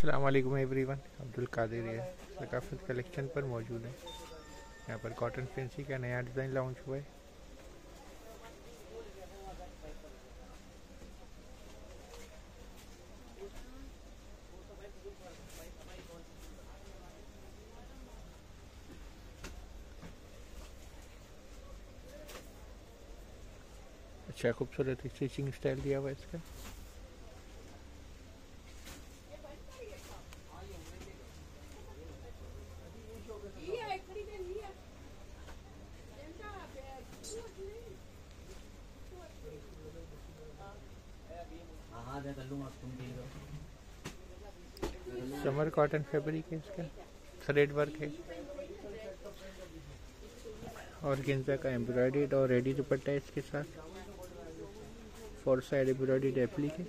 अस्सलाम वालेकुम एवरीवन अब्दुल कादिर है सकाफत कलेक्शन पर मौजूद है। यहाँ पर कॉटन फैंसी का नया डिज़ाइन लॉन्च हुआ है। अच्छा खूबसूरत स्टिचिंग स्टाइल दिया हुआ है इसका। समर कॉटन फैब्रिक है इसका। थ्रेड वर्क है। और गेंजा का एम्ब्रॉयडेड और रेडी दुपट्टा है इसके साथ। फोर साइड एम्ब्रॉयडेड एप्लीक है।